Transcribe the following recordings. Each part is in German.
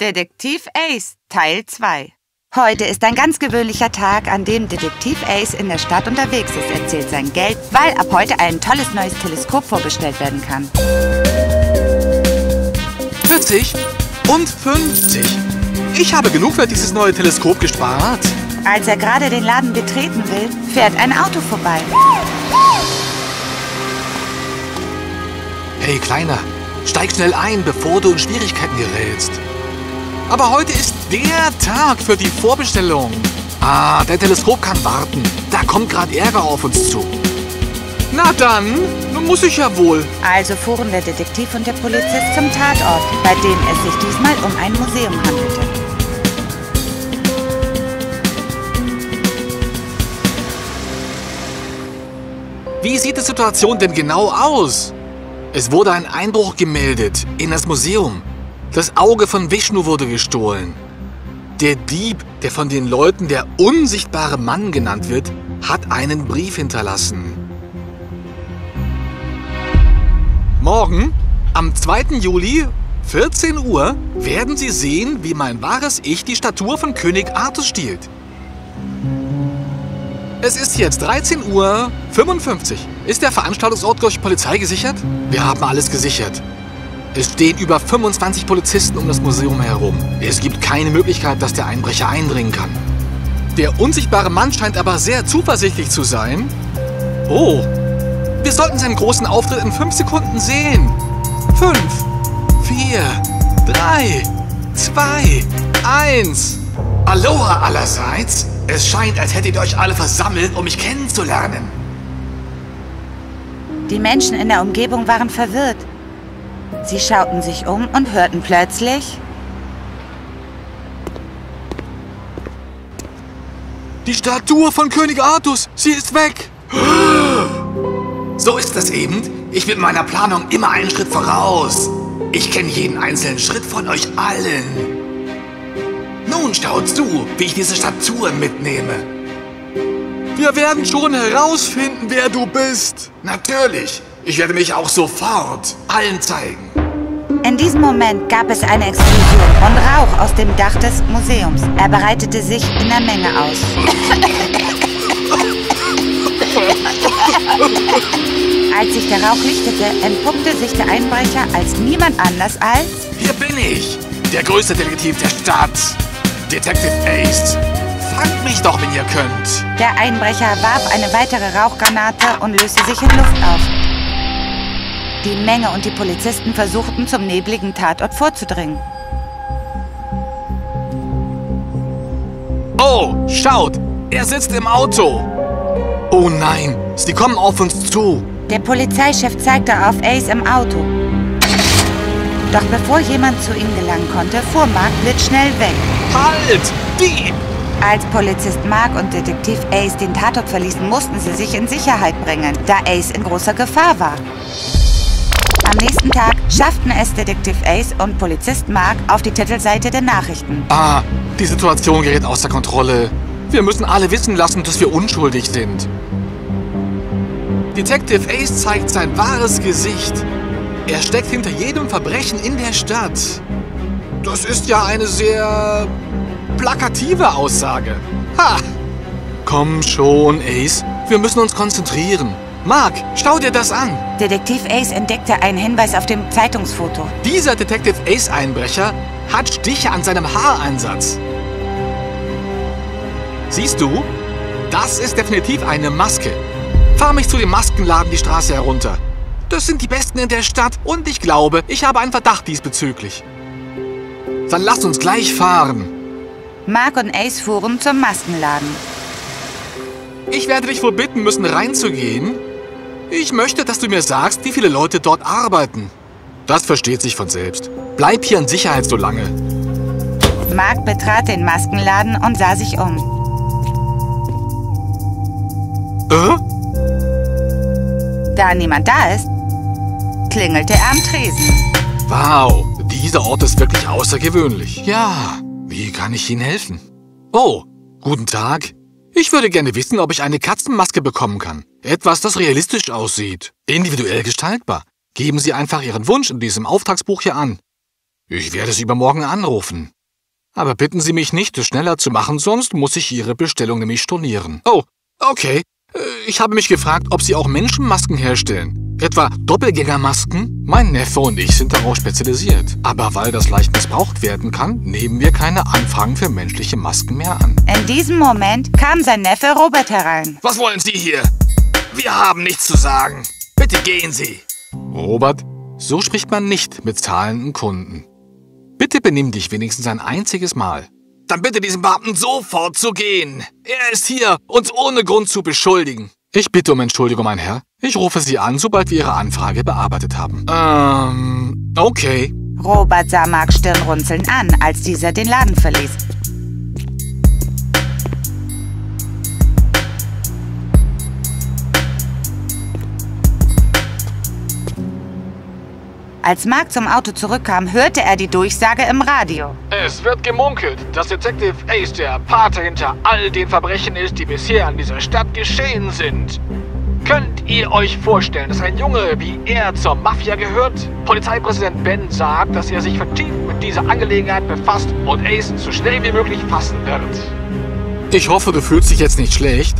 Detektiv Ace, Teil 2. Heute ist ein ganz gewöhnlicher Tag, an dem Detektiv Ace in der Stadt unterwegs ist. Er zählt sein Geld, weil ab heute ein tolles neues Teleskop vorbestellt werden kann. 40 und 50. Ich habe genug für dieses neue Teleskop gespart. Als er gerade den Laden betreten will, fährt ein Auto vorbei. Hey, Kleiner, steig schnell ein, bevor du in Schwierigkeiten gerätst. Aber heute ist der Tag für die Vorbestellung. Ah, der Teleskop kann warten. Da kommt gerade Ärger auf uns zu. Na dann, nun muss ich ja wohl. Also fuhren der Detektiv und der Polizist zum Tatort, bei dem es sich diesmal um ein Museum handelte. Wie sieht die Situation denn genau aus? Es wurde ein Einbruch gemeldet in das Museum. Das Auge von Vishnu wurde gestohlen. Der Dieb, der von den Leuten der unsichtbare Mann genannt wird, hat einen Brief hinterlassen. Morgen, am 2. Juli, 14 Uhr, werden Sie sehen, wie mein wahres Ich die Statur von König Artus stiehlt. Es ist jetzt 13 Uhr 55. Ist der Veranstaltungsort durch Polizei gesichert? Wir haben alles gesichert. Es stehen über 25 Polizisten um das Museum herum. Es gibt keine Möglichkeit, dass der Einbrecher eindringen kann. Der unsichtbare Mann scheint aber sehr zuversichtlich zu sein. Oh, wir sollten seinen großen Auftritt in 5 Sekunden sehen. 5, 4, 3, 2, 1. Aloha allerseits. Es scheint, als hättet ihr euch alle versammelt, um mich kennenzulernen. Die Menschen in der Umgebung waren verwirrt. Sie schauten sich um und hörten plötzlich... Die Statue von König Artus, sie ist weg. So ist das eben. Ich bin meiner Planung immer einen Schritt voraus. Ich kenne jeden einzelnen Schritt von euch allen. Nun schaut zu, wie ich diese Statuen mitnehme. Wir werden schon herausfinden, wer du bist. Natürlich. Ich werde mich auch sofort allen zeigen. In diesem Moment gab es eine Explosion und Rauch aus dem Dach des Museums. Er bereitete sich in der Menge aus. Als sich der Rauch lichtete, entpuppte sich der Einbrecher als niemand anders als... Hier bin ich, der größte Detektiv der Stadt. Detective Ace. Fangt mich doch, wenn ihr könnt. Der Einbrecher warf eine weitere Rauchgranate und löste sich in Luft auf. Die Menge und die Polizisten versuchten, zum nebligen Tatort vorzudringen. Oh, schaut! Er sitzt im Auto! Oh nein, sie kommen auf uns zu. Der Polizeichef zeigte auf Ace im Auto. Doch bevor jemand zu ihm gelangen konnte, fuhr Mark blitzschnell weg. Halt! Dieb! Als Polizist Mark und Detektiv Ace den Tatort verließen, mussten sie sich in Sicherheit bringen, da Ace in großer Gefahr war. Am nächsten Tag schafften es Detektiv Ace und Polizist Mark auf die Titelseite der Nachrichten. Ah, die Situation gerät außer Kontrolle. Wir müssen alle wissen lassen, dass wir unschuldig sind. Detective Ace zeigt sein wahres Gesicht. Er steckt hinter jedem Verbrechen in der Stadt. Das ist ja eine sehr plakative Aussage. Ha! Komm schon, Ace. Wir müssen uns konzentrieren. Mark, schau dir das an. Detektiv Ace entdeckte einen Hinweis auf dem Zeitungsfoto. Dieser Detective Ace-Einbrecher hat Stiche an seinem Haareinsatz. Siehst du? Das ist definitiv eine Maske. Fahr mich zu dem Maskenladen die Straße herunter. Das sind die Besten in der Stadt und ich glaube, ich habe einen Verdacht diesbezüglich. Dann lass uns gleich fahren. Mark und Ace fuhren zum Maskenladen. Ich werde dich wohl bitten müssen, reinzugehen. Ich möchte, dass du mir sagst, wie viele Leute dort arbeiten. Das versteht sich von selbst. Bleib hier in Sicherheit so lange. Mark betrat den Maskenladen und sah sich um. Äh? Da niemand da ist, klingelte er am Tresen. Wow, dieser Ort ist wirklich außergewöhnlich. Ja, wie kann ich Ihnen helfen? Oh, guten Tag. Ich würde gerne wissen, ob ich eine Katzenmaske bekommen kann. Etwas, das realistisch aussieht. Individuell gestaltbar. Geben Sie einfach Ihren Wunsch in diesem Auftragsbuch hier an. Ich werde Sie übermorgen anrufen. Aber bitten Sie mich nicht, es schneller zu machen, sonst muss ich Ihre Bestellung nämlich stornieren. Oh, okay. Äh, ich habe mich gefragt, ob Sie auch Menschenmasken herstellen. Etwa Doppelgängermasken? Mein Neffe und ich sind darauf spezialisiert. Aber weil das leicht missbraucht werden kann, nehmen wir keine Anfragen für menschliche Masken mehr an. In diesem Moment kam sein Neffe Robert herein. Was wollen Sie hier? Wir haben nichts zu sagen. Bitte gehen Sie. Robert, so spricht man nicht mit zahlenden Kunden. Bitte benimm dich wenigstens ein einziges Mal. Dann bitte diesen Beamten sofort zu gehen. Er ist hier, uns ohne Grund zu beschuldigen. Ich bitte um Entschuldigung, mein Herr. Ich rufe Sie an, sobald wir Ihre Anfrage bearbeitet haben. Ähm, okay. Robert sah Mark Stirnrunzeln an, als dieser den Laden verließ. Als Mark zum Auto zurückkam, hörte er die Durchsage im Radio. Es wird gemunkelt, dass Detective Ace der Pate hinter all den Verbrechen ist, die bisher an dieser Stadt geschehen sind. Könnt ihr euch vorstellen, dass ein Junge wie er zur Mafia gehört? Polizeipräsident Ben sagt, dass er sich vertieft mit dieser Angelegenheit befasst und Ace so schnell wie möglich fassen wird. Ich hoffe, du fühlst dich jetzt nicht schlecht.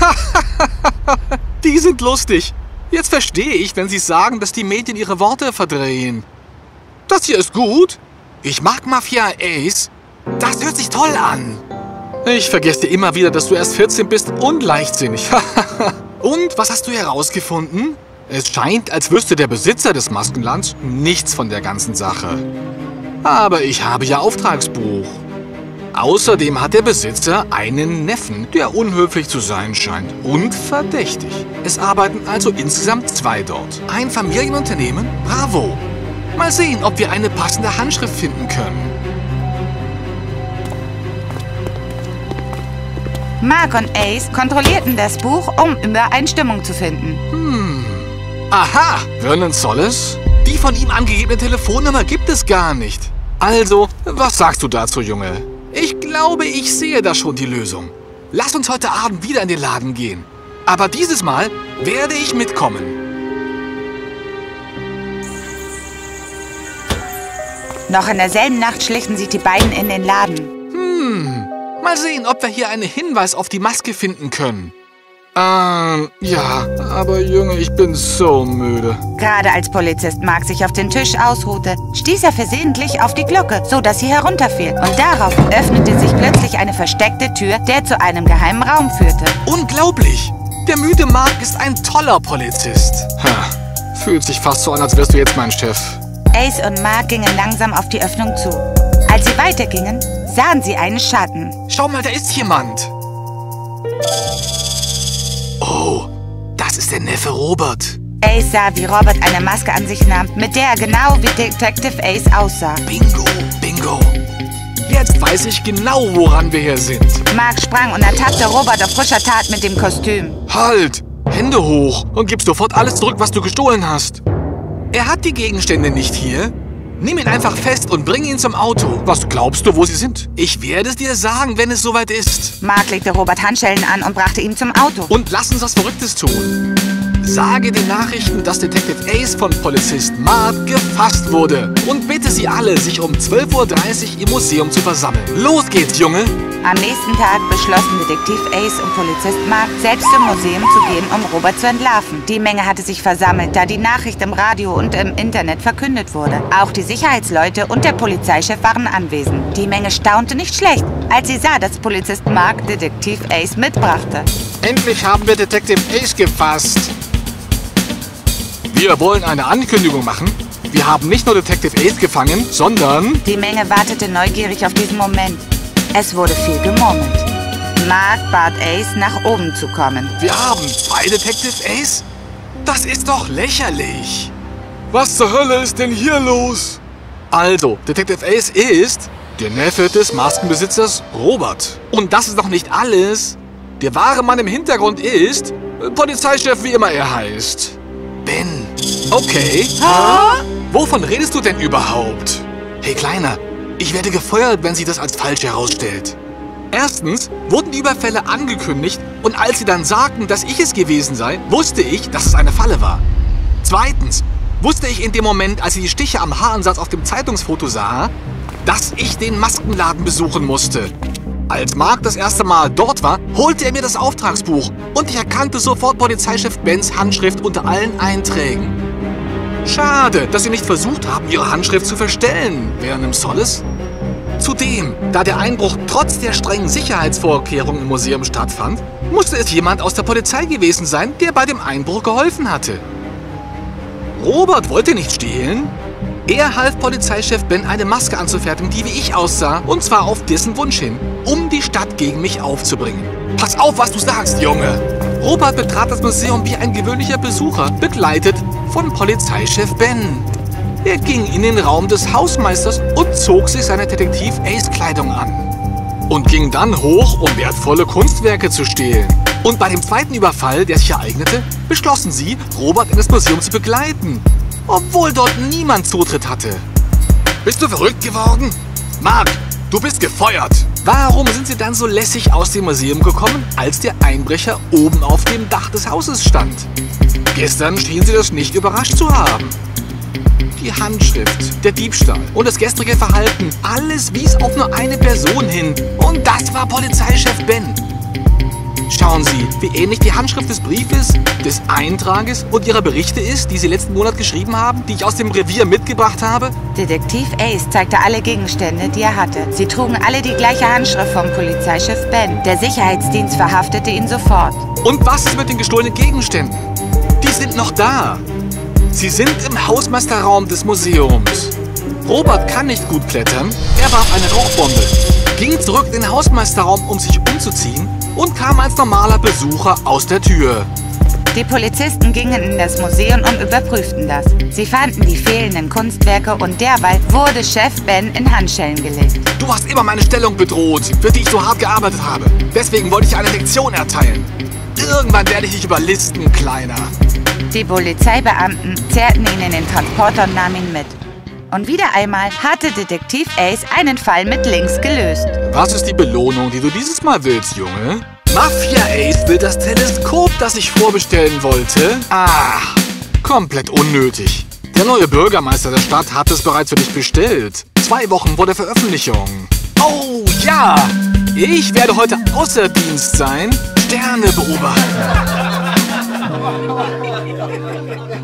die sind lustig. Jetzt verstehe ich, wenn Sie sagen, dass die Medien ihre Worte verdrehen. Das hier ist gut. Ich mag Mafia Ace. Das hört sich toll an. Ich vergesse immer wieder, dass du erst 14 bist und leichtsinnig. und, was hast du herausgefunden? Es scheint, als wüsste der Besitzer des Maskenlands nichts von der ganzen Sache. Aber ich habe ja Auftragsbuch. Außerdem hat der Besitzer einen Neffen, der unhöflich zu sein scheint und verdächtig. Es arbeiten also insgesamt zwei dort. Ein Familienunternehmen? Bravo! Mal sehen, ob wir eine passende Handschrift finden können. Mark und Ace kontrollierten das Buch, um Übereinstimmung zu finden. Hm. Aha! Vernon Solis? Die von ihm angegebene Telefonnummer gibt es gar nicht. Also, was sagst du dazu, Junge? Ich glaube, ich sehe da schon die Lösung. Lass uns heute Abend wieder in den Laden gehen. Aber dieses Mal werde ich mitkommen. Noch in derselben Nacht schlichen sich die beiden in den Laden. Hm, mal sehen, ob wir hier einen Hinweis auf die Maske finden können. Ähm, ja, aber Junge, ich bin so müde. Gerade als Polizist Mark sich auf den Tisch ausruhte, stieß er versehentlich auf die Glocke, so dass sie herunterfiel. Und darauf öffnete sich plötzlich eine versteckte Tür, der zu einem geheimen Raum führte. Unglaublich! Der müde Mark ist ein toller Polizist. Ha, fühlt sich fast so an, als wärst du jetzt mein Chef. Ace und Mark gingen langsam auf die Öffnung zu. Als sie weitergingen, sahen sie einen Schatten. Schau mal, da ist jemand. Oh, das ist der Neffe Robert. Ace sah, wie Robert eine Maske an sich nahm, mit der er genau wie Detective Ace aussah. Bingo, bingo. Jetzt weiß ich genau, woran wir hier sind. Mark sprang und ertappte Robert auf frischer Tat mit dem Kostüm. Halt! Hände hoch und gib sofort alles zurück, was du gestohlen hast. Er hat die Gegenstände nicht hier. Nimm ihn einfach fest und bring ihn zum Auto. Was glaubst du, wo sie sind? Ich werde es dir sagen, wenn es soweit ist. Mark legte Robert Handschellen an und brachte ihn zum Auto. Und lass uns was Verrücktes tun. Sage den Nachrichten, dass Detective Ace von Polizist Mark gefasst wurde. Und bitte sie alle, sich um 12.30 Uhr im Museum zu versammeln. Los geht's, Junge! Am nächsten Tag beschlossen Detektiv Ace und Polizist Mark, selbst zum Museum zu gehen, um Robert zu entlarven. Die Menge hatte sich versammelt, da die Nachricht im Radio und im Internet verkündet wurde. Auch die Sicherheitsleute und der Polizeichef waren anwesend. Die Menge staunte nicht schlecht, als sie sah, dass Polizist Mark Detektiv Ace mitbrachte. Endlich haben wir Detektiv Ace gefasst. Wir wollen eine Ankündigung machen. Wir haben nicht nur Detective Ace gefangen, sondern... Die Menge wartete neugierig auf diesen Moment. Es wurde viel gemurmelt. Mark bat Ace, nach oben zu kommen. Wir haben zwei Detective Ace? Das ist doch lächerlich. Was zur Hölle ist denn hier los? Also, Detective Ace ist der Neffe des Maskenbesitzers Robert. Und das ist noch nicht alles. Der wahre Mann im Hintergrund ist Polizeichef, wie immer er heißt. Ben. Okay. Ha? Wovon redest du denn überhaupt? Hey Kleiner, ich werde gefeuert, wenn sie das als falsch herausstellt. Erstens wurden die Überfälle angekündigt und als sie dann sagten, dass ich es gewesen sei, wusste ich, dass es eine Falle war. Zweitens, wusste ich in dem Moment, als ich die Stiche am Haaransatz auf dem Zeitungsfoto sah, dass ich den Maskenladen besuchen musste. Als Mark das erste Mal dort war, holte er mir das Auftragsbuch und ich erkannte sofort Polizeichef Bens Handschrift unter allen Einträgen. Schade, dass sie nicht versucht haben, ihre Handschrift zu verstellen während im Solace. Zudem, da der Einbruch trotz der strengen Sicherheitsvorkehrungen im Museum stattfand, musste es jemand aus der Polizei gewesen sein, der bei dem Einbruch geholfen hatte. Robert wollte nicht stehlen. Er half Polizeichef Ben eine Maske anzufertigen, die wie ich aussah, und zwar auf dessen Wunsch hin, um die Stadt gegen mich aufzubringen. Pass auf, was du sagst, Junge! Robert betrat das Museum wie ein gewöhnlicher Besucher, begleitet von Polizeichef Ben. Er ging in den Raum des Hausmeisters und zog sich seine Detektiv-Ace-Kleidung an. Und ging dann hoch, um wertvolle Kunstwerke zu stehlen. Und bei dem zweiten Überfall, der sich ereignete, beschlossen sie, Robert in das Museum zu begleiten. Obwohl dort niemand Zutritt hatte. Bist du verrückt geworden? Mark, du bist gefeuert. Warum sind sie dann so lässig aus dem Museum gekommen, als der Einbrecher oben auf dem Dach des Hauses stand? Gestern schienen sie das nicht überrascht zu haben. Die Handschrift, der Diebstahl und das gestrige Verhalten, alles wies auf nur eine Person hin. Und das war Polizeichef Ben. Schauen Sie, wie ähnlich die Handschrift des Briefes, des Eintrages und Ihrer Berichte ist, die Sie letzten Monat geschrieben haben, die ich aus dem Revier mitgebracht habe? Detektiv Ace zeigte alle Gegenstände, die er hatte. Sie trugen alle die gleiche Handschrift vom Polizeichef Ben. Der Sicherheitsdienst verhaftete ihn sofort. Und was ist mit den gestohlenen Gegenständen? Die sind noch da. Sie sind im Hausmeisterraum des Museums. Robert kann nicht gut klettern. Er warf eine Rauchbombe, ging zurück in den Hausmeisterraum, um sich umzuziehen und kam als normaler Besucher aus der Tür. Die Polizisten gingen in das Museum und überprüften das. Sie fanden die fehlenden Kunstwerke und derweil wurde Chef Ben in Handschellen gelegt. Du hast immer meine Stellung bedroht, für die ich so hart gearbeitet habe. Deswegen wollte ich eine Lektion erteilen. Irgendwann werde ich dich überlisten, Kleiner. Die Polizeibeamten zerrten ihn in den Transporter und nahmen ihn mit. Und wieder einmal hatte Detektiv Ace einen Fall mit links gelöst. Was ist die Belohnung, die du dieses Mal willst, Junge? Mafia Ace will das Teleskop, das ich vorbestellen wollte. Ah, komplett unnötig. Der neue Bürgermeister der Stadt hat es bereits für dich bestellt. Zwei Wochen vor der Veröffentlichung. Oh ja, ich werde heute außer Dienst sein. Sterne beobachten.